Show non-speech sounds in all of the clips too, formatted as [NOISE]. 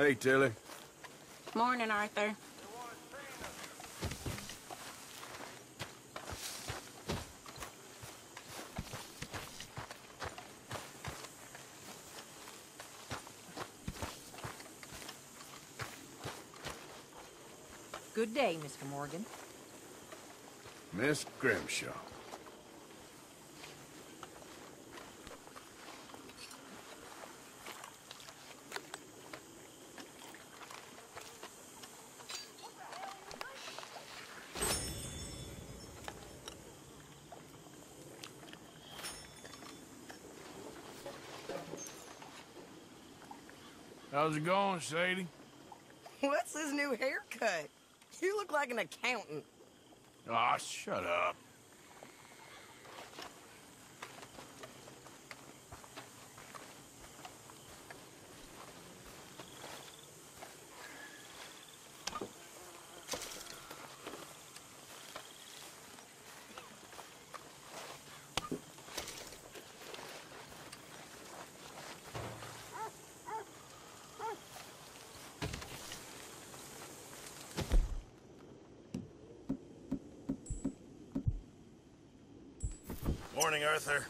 Hey, Tilly. Morning, Arthur. Good day, Mr. Morgan. Miss Grimshaw. How's it going, Sadie? What's this new haircut? You look like an accountant. Ah, shut up. Morning, Arthur.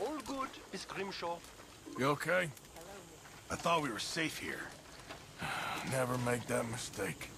All good, Miss Grimshaw. You okay? I thought we were safe here. [SIGHS] Never make that mistake.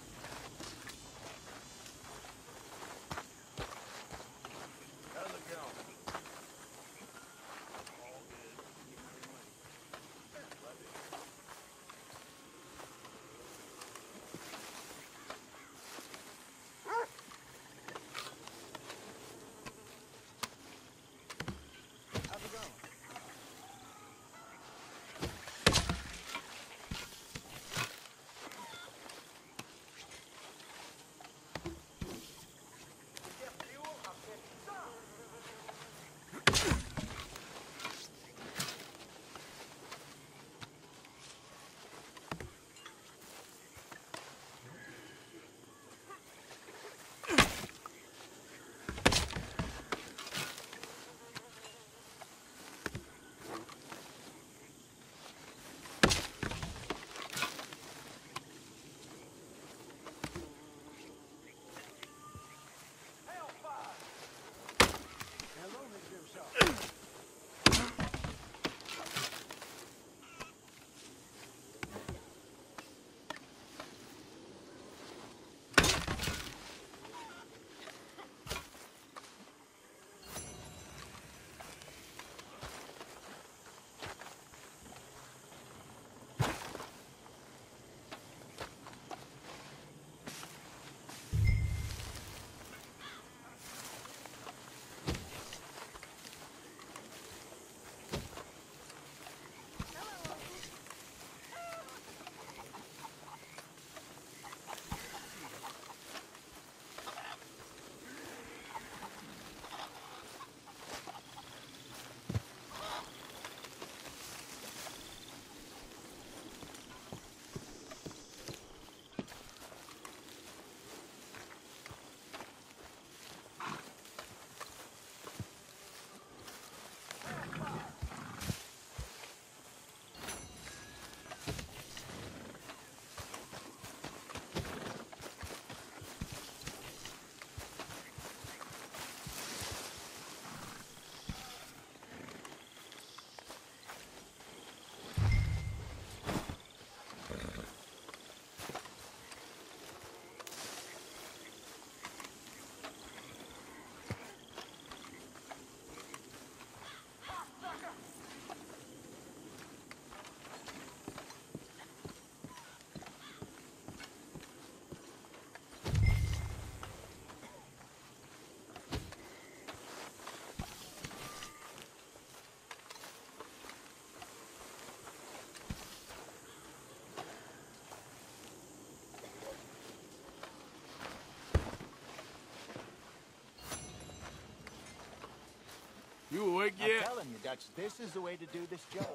You awake I'm telling you, Dutch, this is the way to do this job.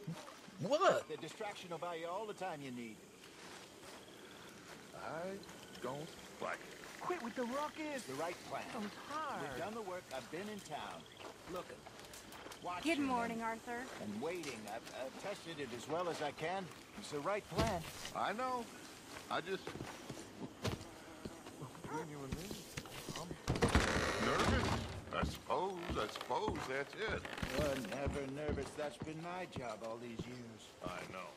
What? The distraction will buy you all the time you need. I don't like it. Quit with the ruckus. The right plan. I'm We've done the work. I've been in town. Looking. watching Good morning, and, Arthur. and waiting. I've, I've tested it as well as I can. It's the right plan. I know. I just... Nervous? I suppose, I suppose that's it. You're never nervous. That's been my job all these years. I know.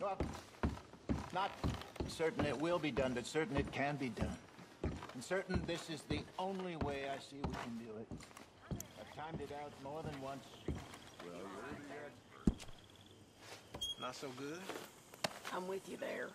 Well, not certain it will be done, but certain it can be done. And certain this is the only way I see we can do it. I've timed it out more than once. Not so good? I'm with you there.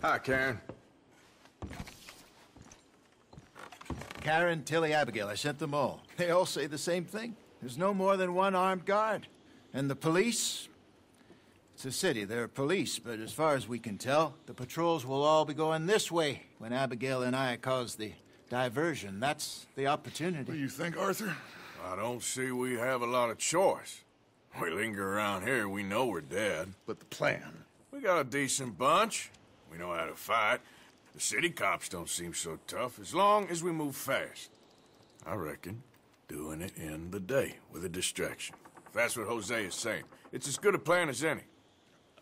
Hi, Karen. Karen, Tilly, Abigail, I sent them all. They all say the same thing. There's no more than one armed guard. And the police? It's a city, there are police, but as far as we can tell, the patrols will all be going this way when Abigail and I cause the diversion. That's the opportunity. What do you think, Arthur? I don't see we have a lot of choice. We linger around here, we know we're dead. But the plan? We got a decent bunch. We know how to fight. The city cops don't seem so tough as long as we move fast. I reckon doing it in the day with a distraction. If that's what Hosea is saying, it's as good a plan as any.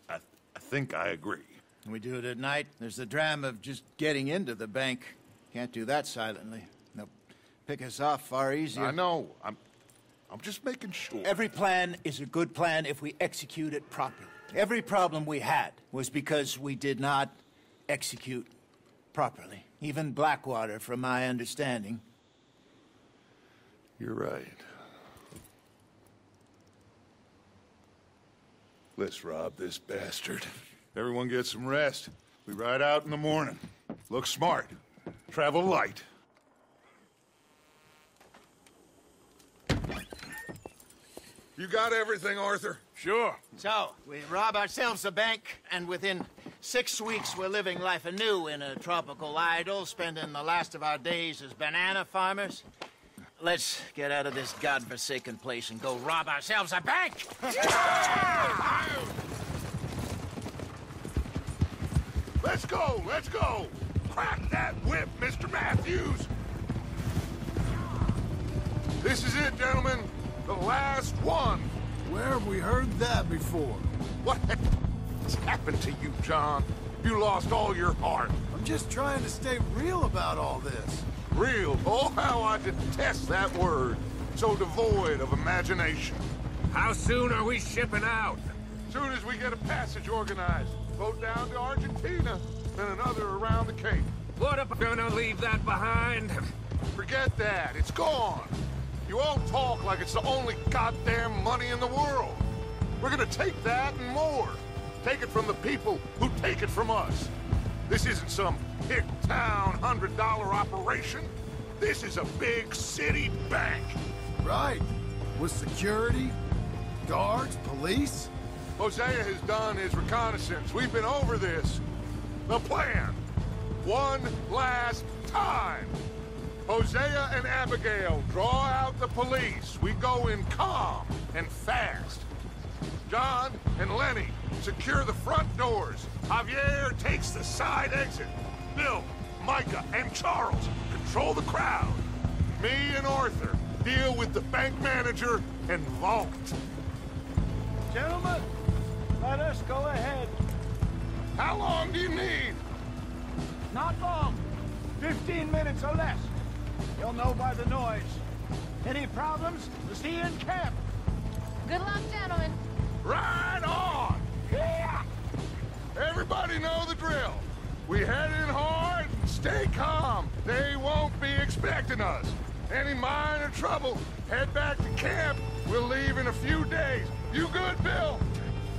I, I think I agree. When we do it at night, there's the drama of just getting into the bank. Can't do that silently. They'll pick us off far easier. I know. I'm, I'm just making sure. Every plan is a good plan if we execute it properly. Every problem we had was because we did not execute properly. Even Blackwater, from my understanding. You're right. Let's rob this bastard. Everyone get some rest. We ride out in the morning. Look smart. Travel light. You got everything, Arthur? Sure. So, we rob ourselves a bank, and within six weeks we're living life anew in a tropical idyll, spending the last of our days as banana farmers. Let's get out of this godforsaken place and go rob ourselves a bank! Let's go, let's go! Crack that whip, Mr. Matthews! This is it, gentlemen. The last one. Where have we heard that before? What's happened to you, John? You lost all your heart. I'm just trying to stay real about all this. Real. Oh, how I detest that word. So devoid of imagination. How soon are we shipping out? Soon as we get a passage organized. Boat down to Argentina, then another around the Cape. What if we're gonna leave that behind? Forget that. It's gone. You all talk like it's the only goddamn money in the world. We're gonna take that and more. Take it from the people who take it from us. This isn't some hick town hundred dollar operation. This is a big city bank. Right. With security, guards, police. Hosea has done his reconnaissance. We've been over this. The plan. One last time. Hosea and Abigail draw out the police. We go in calm and fast. John and Lenny secure the front doors. Javier takes the side exit. Bill, Micah, and Charles control the crowd. Me and Arthur deal with the bank manager and vault. Gentlemen, Let us go ahead. How long do you need? Not long. Fifteen minutes or less. You'll know by the noise. Any problems? See you in camp. Good luck, gentlemen. Right on! Yeah! Everybody know the drill. We head in hard and stay calm. They won't be expecting us. Any minor trouble, head back to camp. We'll leave in a few days. You good, Bill?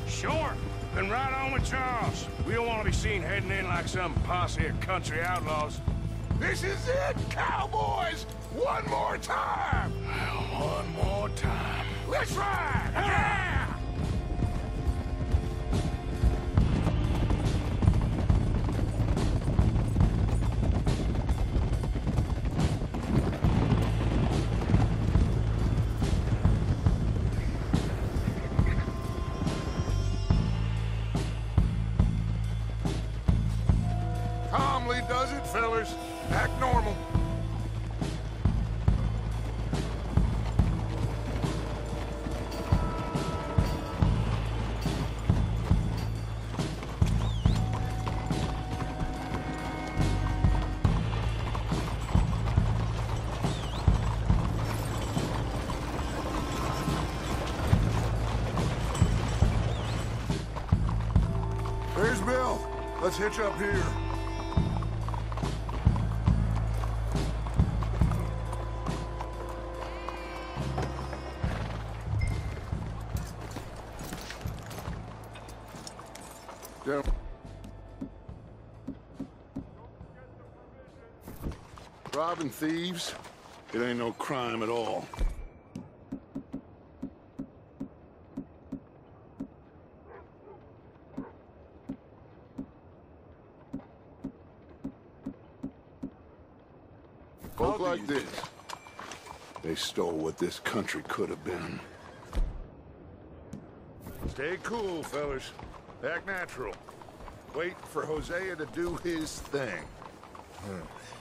Sure. Then right on with Charles. We don't want to be seen heading in like some posse of country outlaws. This is it, cowboys! One more time! One more time. Let's ride! Yeah! Hitch up here. Down. Robbing thieves? It ain't no crime at all. Folk like this, they stole what this country could have been. Stay cool, fellas. Act natural. Wait for Hosea to do his thing.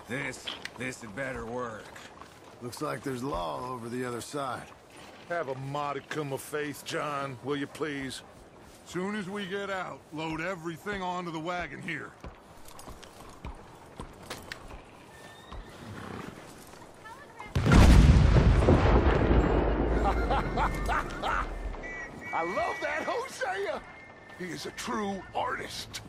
This, this had better work. Looks like there's law over the other side. Have a modicum of faith, John, will you please? Soon as we get out, load everything onto the wagon here. I love that Hosea! He is a true artist.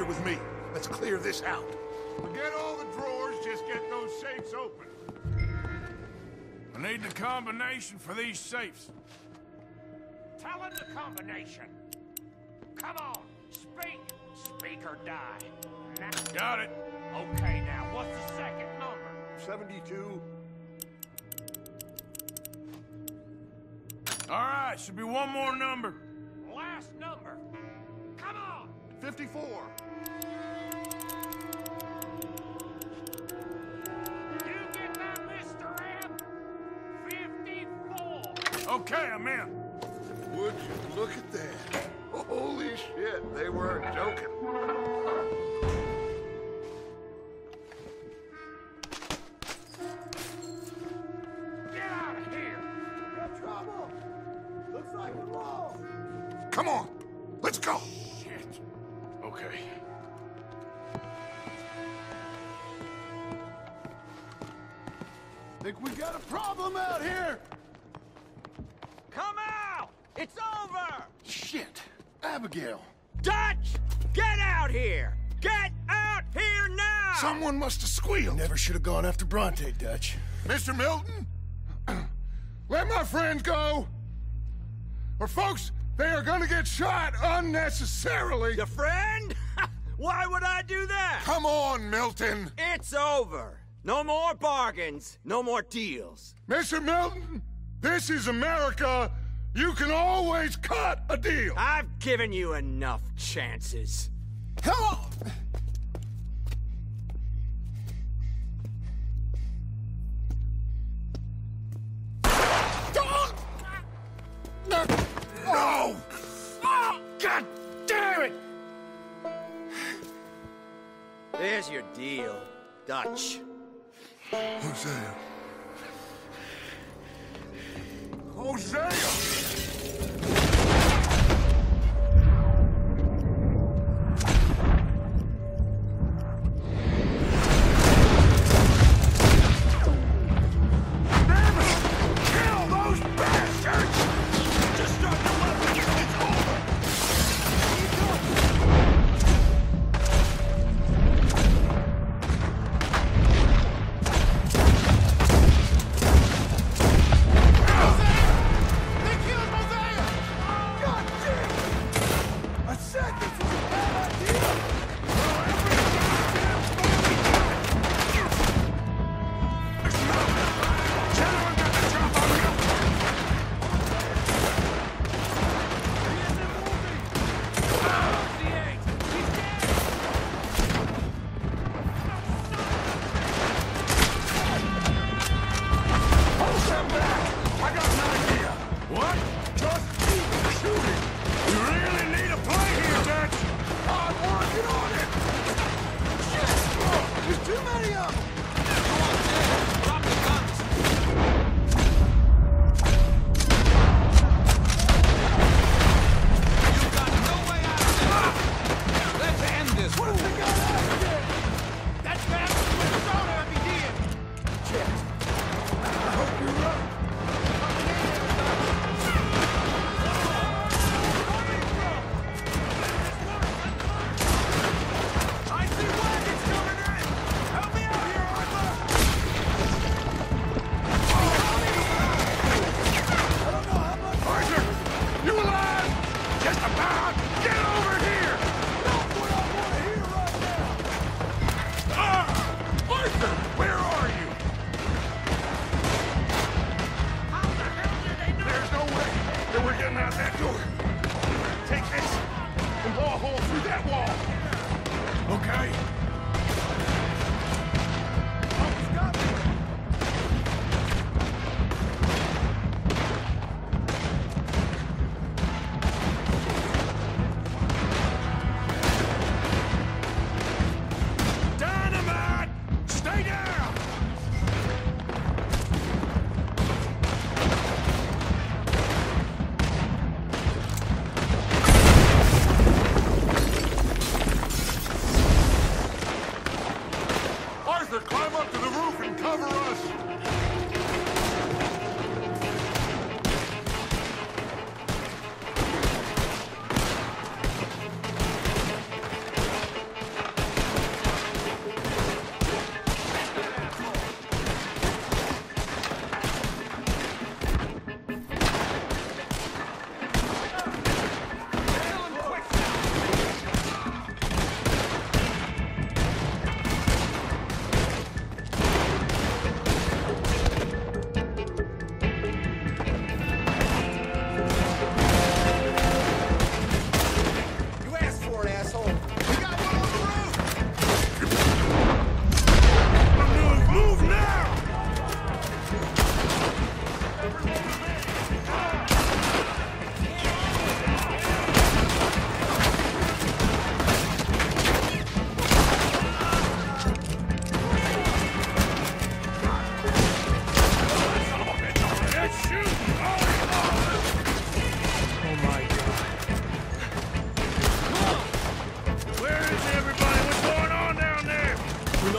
Arthur, with me. Let's clear this out. Forget all the drawers, just get those safes open. I need the combination for these safes. Tell him the combination. Come on, speak. Speak or die. Now, Got it. okay, now, what's the second number? 72. All right, should be one more number. Last number. Come on. 54. You get that, Mr. M? 54. Okay, I'm in. Would you look at that? Holy shit, they weren't joking. Abigail! Dutch! Get out here! Get out here now! Someone must have squealed. Never should have gone after Bronte, Dutch. Mr. Milton? [CLEARS THROAT] Let my friends go! Or folks, they are gonna get shot unnecessarily! Your friend? [LAUGHS] Why would I do that? Come on, Milton! It's over. No more bargains, no more deals. Mr. Milton, this is America. You can always cut a deal. I've given you enough chances. Come on!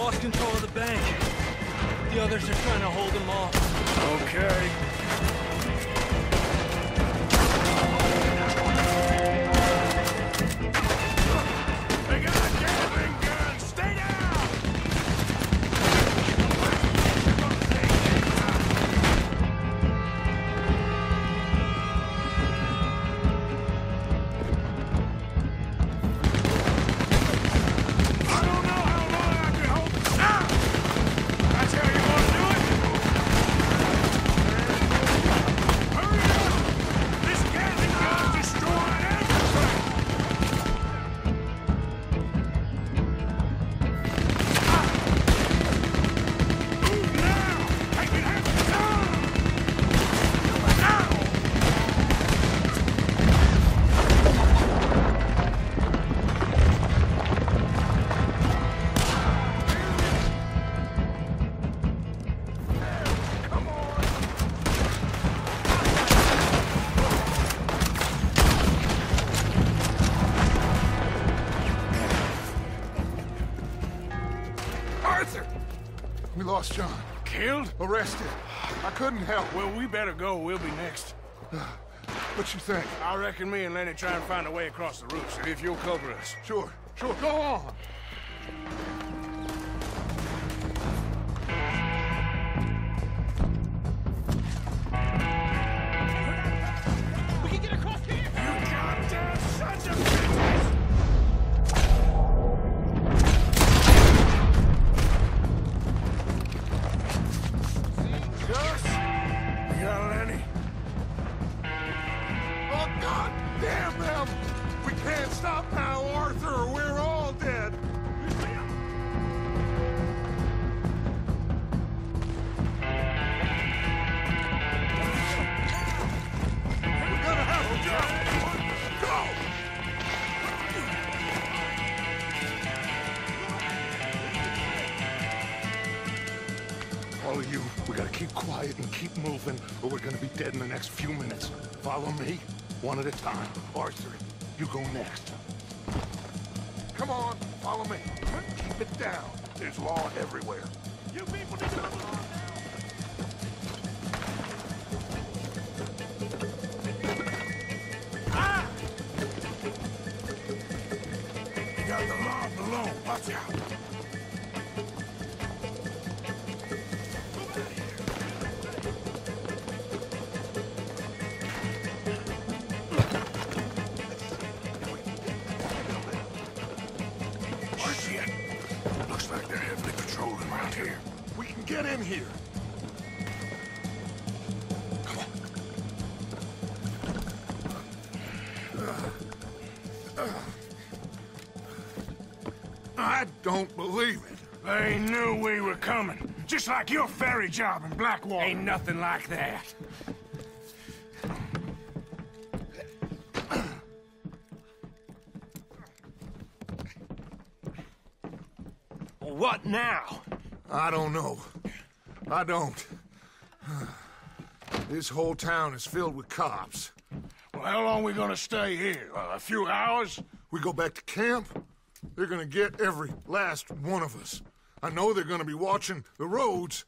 lost control of the bank. The others are trying to hold them off. Okay. We lost John. Killed? Arrested. I couldn't help. Well, we better go. We'll be next. [SIGHS] What you think? I reckon me and Lenny try and find a way across the roofs, if you'll cover us. Sure, sure. Go on. Quiet and keep moving, or we're gonna be dead in the next few minutes. Follow me, one at a time. Arthur, you go next. Come on, follow me. Keep it down. There's law everywhere. You people need to move the law ah! below. Watch out. Like your ferry job in Blackwater. Ain't nothing like that. What now? I don't know. I don't. This whole town is filled with cops. Well, how long we gonna stay here? Uh, a few hours? We go back to camp, they're gonna get every last one of us. I know they're gonna be watching the roads.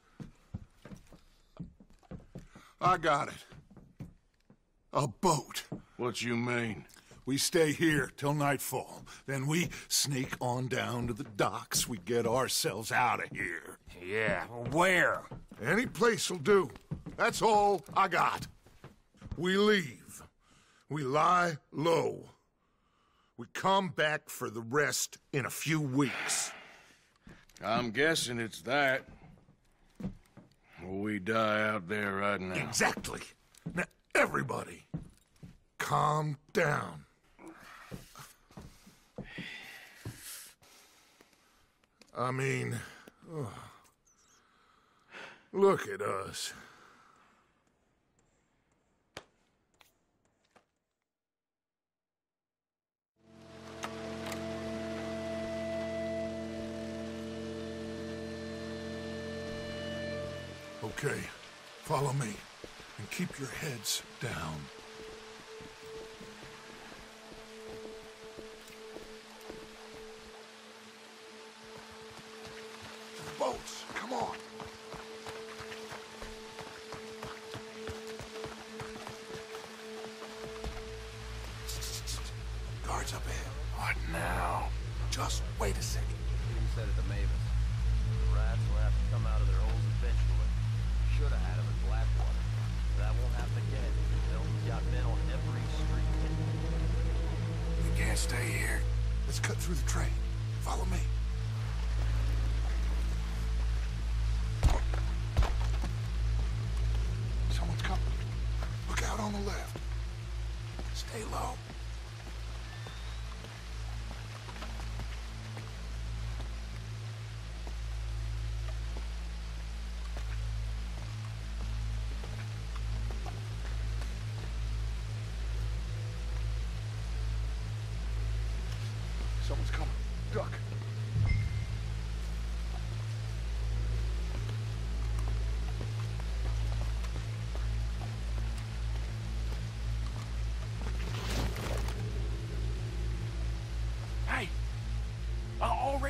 I got it. A boat. What you mean? We stay here till nightfall. Then we sneak on down to the docks. We get ourselves out of here. Yeah, where? Any place'll do. That's all I got. We leave. We lie low. We come back for the rest in a few weeks. I'm guessing it's that. Or we die out there right now. Exactly. Now, everybody, calm down. I mean, ugh. look at us. Okay, follow me and keep your heads down.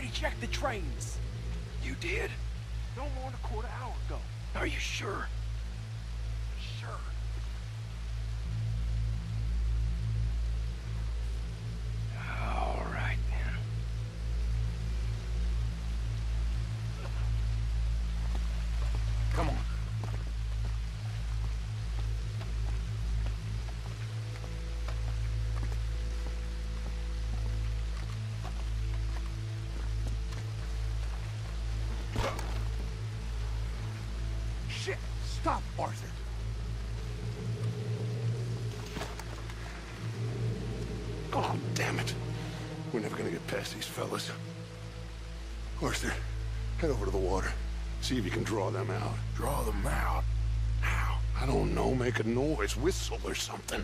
Already checked the trains. You did? No more than a quarter hour ago. Are you sure? Sure. See if you can draw them out. Draw them out? How? I don't know. Make a noise. Whistle or something.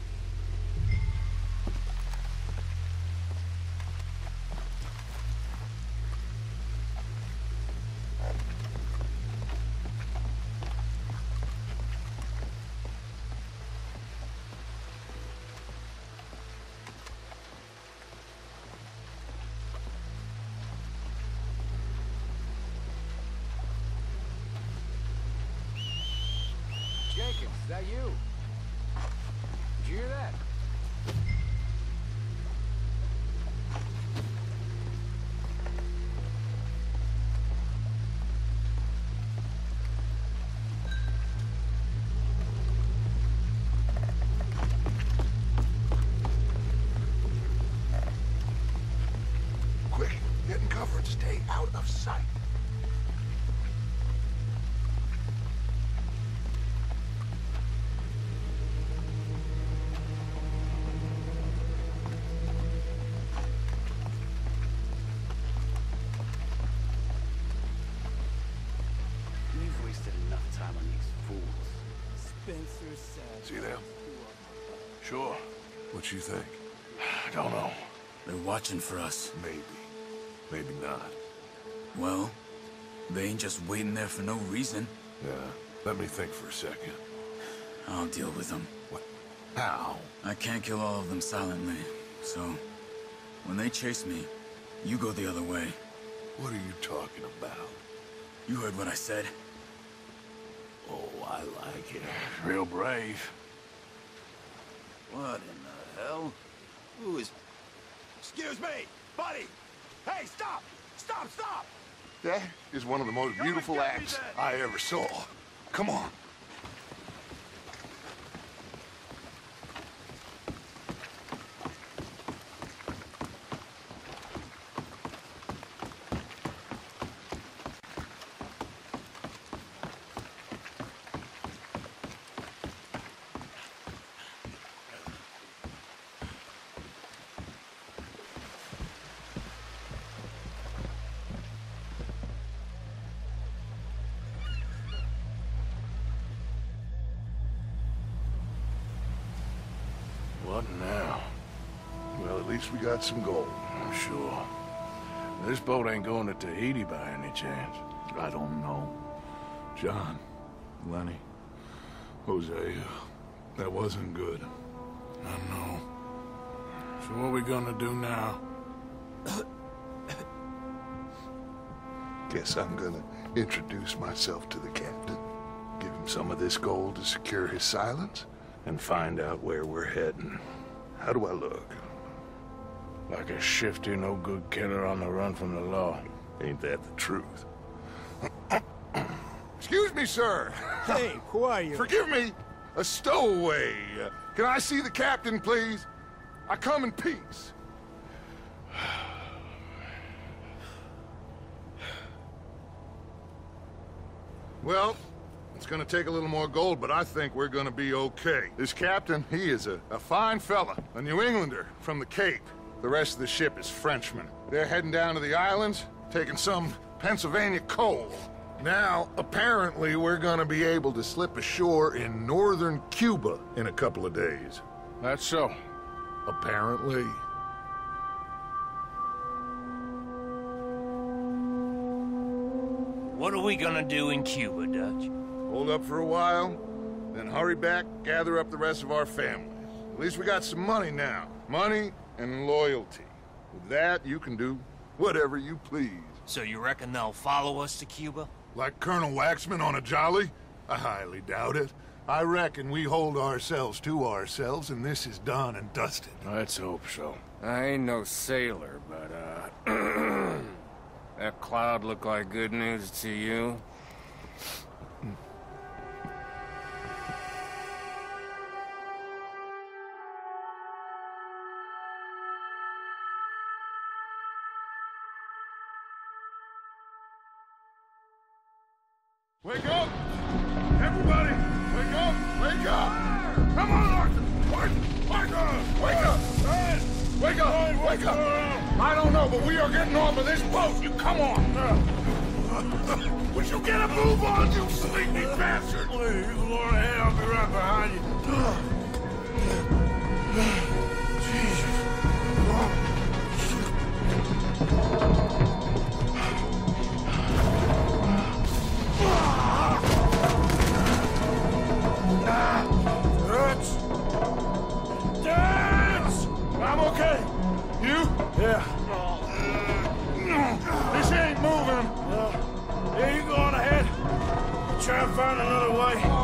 Stay out of sight. We've wasted enough time on these fools. Spencer said. See them? Sure. What you think? [SIGHS] I don't know. They're watching for us. Maybe. Maybe not. Well, they ain't just waiting there for no reason. Yeah. Let me think for a second. I'll deal with them. What? How? I can't kill all of them silently, so when they chase me, you go the other way. What are you talking about? You heard what I said. Oh, I like it. Real brave. What in the hell? Who is... Excuse me, buddy. Hey, stop! Stop! Stop! That is one of the most beautiful acts I ever saw. Come on. What now? Well, at least we got some gold. I'm sure. This boat ain't going to Tahiti by any chance. I don't know. John, Lenny, Hosea, that wasn't good. I know. So what are we gonna do now? Guess I'm gonna introduce myself to the captain. Give him some of this gold to secure his silence and find out where we're heading. How do I look? Like a shifty, no-good killer on the run from the law. Ain't that the truth? [COUGHS] Excuse me, sir. [LAUGHS] Hey, who are you? Forgive me. A stowaway. Uh, can I see the captain, please? I come in peace. [SIGHS] Well, it's gonna take a little more gold, but I think we're gonna be okay. This captain, he is a, a fine fella, a New Englander from the Cape. The rest of the ship is Frenchmen. They're heading down to the islands, taking some Pennsylvania coal. Now, apparently, we're gonna be able to slip ashore in northern Cuba in a couple of days. That's so. Apparently. What are we gonna do in Cuba, Dutch? Hold up for a while, then hurry back, gather up the rest of our families. At least we got some money now. Money and loyalty. With that, you can do whatever you please. So you reckon they'll follow us to Cuba? Like Colonel Waxman on a jolly? I highly doubt it. I reckon we hold ourselves to ourselves, and this is done and dusted. Let's hope so. I ain't no sailor, but, uh... [CLEARS THROAT] that cloud look like good news to you? Please, Lord, hey, I'll be right behind you. Dutch! Find another way.